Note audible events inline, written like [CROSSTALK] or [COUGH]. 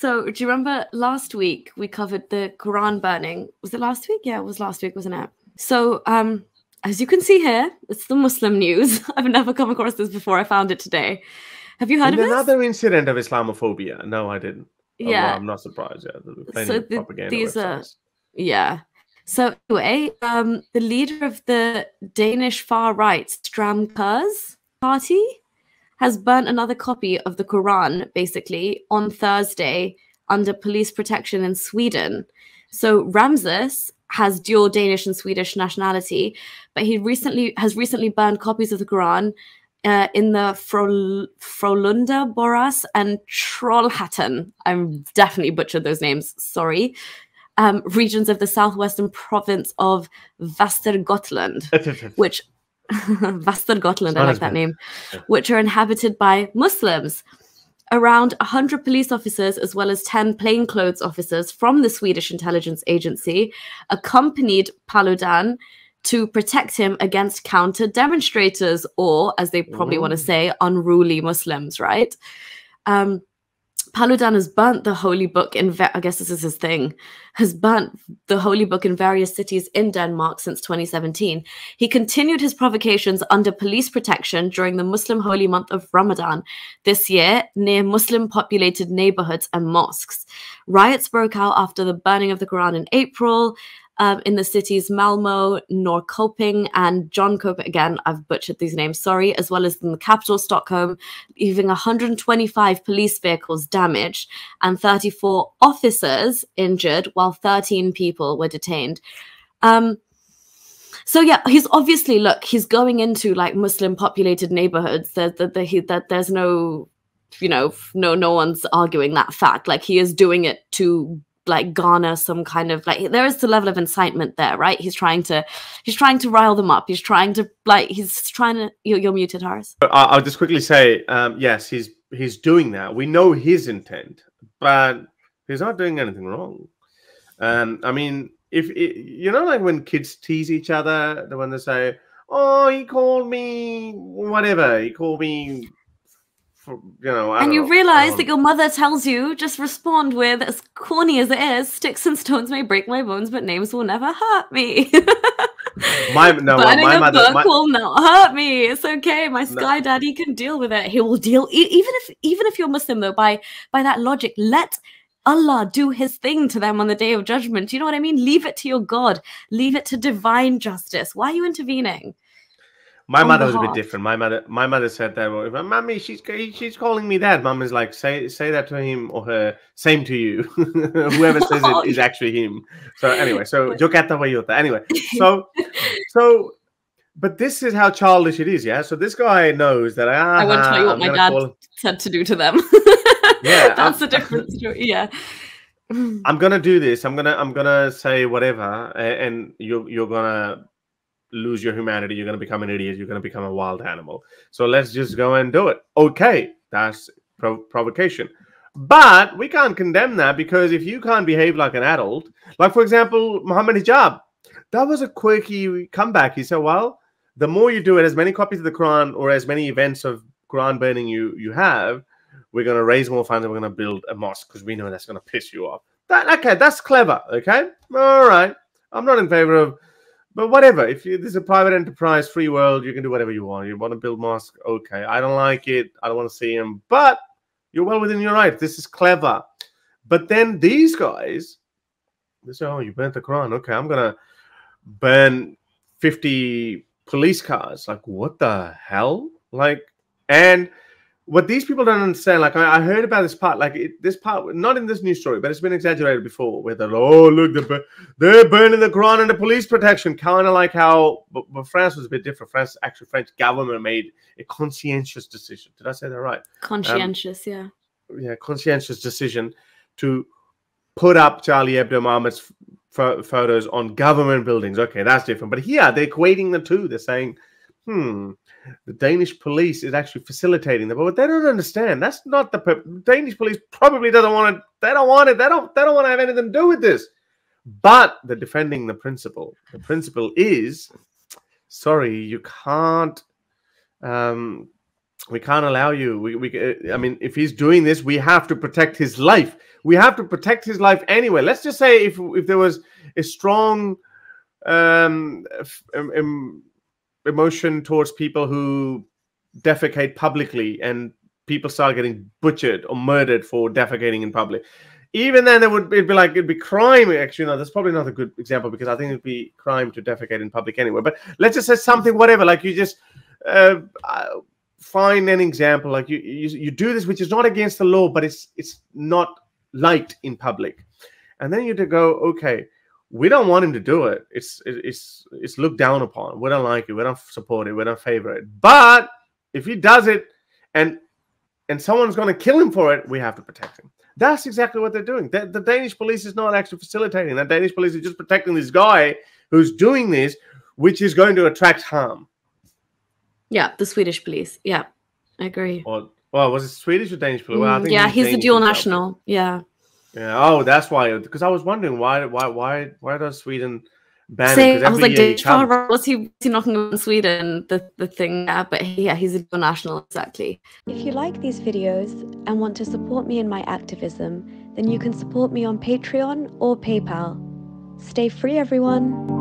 So, do you remember last week we covered the Quran burning? Was it last week? Yeah, it was last week, wasn't it? So, um, as you can see here, it's the Muslim news. [LAUGHS] I've never come across this before. I found it today. Have you heard And of this? another incident of Islamophobia. No, I didn't. Oh, well, Yeah. I'm not surprised. Yeah, So the- these are- Yeah. So anyway, um, the leader of the Danish far right Stram Kurs party has burnt another copy of the Quran, basically, on Thursday under police protection in Sweden. So Rasmus has dual Danish and Swedish nationality, but he recently has recently burned copies of the Quran uh, in the Frol- Frolunda Boras and Trollhättan. I'm definitely butchered those names. Sorry. Um, regions of the southwestern province of Västergotland, [LAUGHS] which [LAUGHS] Västergotland, I like that name, Yeah. which are inhabited by Muslims. Around 100 police officers, as well as 10 plainclothes officers from the Swedish intelligence agency, accompanied Paludan to protect him against counter demonstrators, or as they probably want to say, unruly Muslims, right? Um, Paludan has burnt the holy book in, I guess this is his thing, has burnt the holy book in various cities in Denmark since 2017. He continued his provocations under police protection during the Muslim holy month of Ramadan this year near Muslim populated neighborhoods and mosques. Riots broke out after the burning of the Quran in April. Um, in the cities Malmo, Norrköping, and John Cope. Again, I've butchered these names, sorry, as well as in the capital, Stockholm, leaving 125 police vehicles damaged and 34 officers injured, while 13 people were detained. Um, so yeah, he's obviously look. He's going into like Muslim populated neighborhoods. That that that, that there's no, you know, no no one's arguing that fact. Like he is doing it to like garner some kind of like there is the level of incitement there, right? He's trying to he's trying to rile them up. He's trying to like he's trying to. You're, you're muted. I- I'll just quickly say, um, yes, he's he's doing that. We know his intent, but he's not doing anything wrong. Um, I mean, if it, you know, like when kids tease each other, the when they say, "Oh, he called me whatever," he called me, you know, and you know, realize um, that your mother tells you just respond with as corny as it is sticks and stones may break my bones but names will never hurt me [LAUGHS] my no, burning my a mother, book my, will not hurt me it's okay my sky daddy can deal with it he will deal even if even if you're muslim though by by that logic let Allah do his thing to them on the day of judgment. You know what I mean? Leave it to your God. Leave it to divine justice. Why are you intervening? My mother was a bit different. My mother, my mother said that, well, if my mommy, she's she's calling me that. Mom is like, say say that to him or her. Same to you. [LAUGHS] Whoever says it is [LAUGHS] actually him. So anyway, so yo kata vayota. Anyway, so [LAUGHS] so, but this is how childish it is. Yeah. So this guy knows that I. I won't tell you what I'm my dad call- said to do to them. Yeah, that's I'm- a different. Yeah. I'm gonna do this. I'm gonna I'm gonna say whatever, and you're you're gonna lose your humanity. You're gonna become an idiot. You're gonna become a wild animal. So let's just go and do it. Okay, that's prov- provocation. But we can't condemn that because if you can't behave like an adult, like for example, Muhammad Hijab, that was a quirky comeback. He said, "Well, the more you do it, as many copies of the Quran or as many events of Quran burning you you have, we're going to raise more funds and we're going to build a mosque because we know that's going to piss you off. That okay, that's clever. Okay, all right. I'm not in favor of, but whatever. If you, this is a private enterprise, free world, you can do whatever you want. You want to build mosque, okay. I don't like it. I don't want to see him, but you're well within your right. This is clever. But then these guys, they say, "Oh, you burnt the Quran. Okay, I'm gonna burn 50 police cars." Like, what the hell? Like, and what these people don't understand, like I, I heard about this part, like it, this part, not in this news story, but it's been exaggerated before. Where they're, oh look, they're, they're burning the Quran under police protection, kind of like how, but, but France was a bit different. France, actually, French government made a conscientious decision. Did I say that right? Um, conscientious, yeah. yeah, conscientious decision to put up Charlie Hebdo Mohammed's pho- photos on government buildings. Okay, that's different. But here they're equating the two. They're saying, hmm, the Danish police is actually facilitating them. But they don't understand, that's not the Danish police probably doesn't want it. They don't want it. They don't. They don't want to have anything to do with this. But they're defending the principle. The principle is, sorry, you can't. Um, we can't allow you. We, we, I mean, if he's doing this, we have to protect his life. We have to protect his life anyway. Let's just say if if there was a strong um, um, emotion towards people who defecate publicly and people start getting butchered or murdered for defecating in public. Even then it would it'd be like it'd be crime actually. No that's probably not a good example because i think it'd be crime to defecate in public anyway. But let's just say something whatever like you just uh, uh, find an example. Like you, you you do this which is not against the law but it's it's not liked in public. And then you to go okay we don't want him to do it it's it's it's looked down upon we don't like it we don't support it we don't favor it but if he does it and and someone's going to kill him for it we have to protect him that's exactly what they're doing the, the danish police is not actually facilitating the danish police is just protecting this guy who's doing this which is going to attract harm yeah, the Swedish police. Yeah, I agree. Or well, was it Swedish or Danish police? Well, mm, yeah, he's, he's a dual national. Yeah. Yeah. Oh, that's why. Because I was wondering why, why, why, why does Sweden ban Same, I was like, did Danish was he, was he knocking on Sweden? The the thing. Yeah, but yeah, he's a dual national. Exactly. If you like these videos and want to support me in my activism, then you can support me on Patreon or PayPal. Stay free, everyone.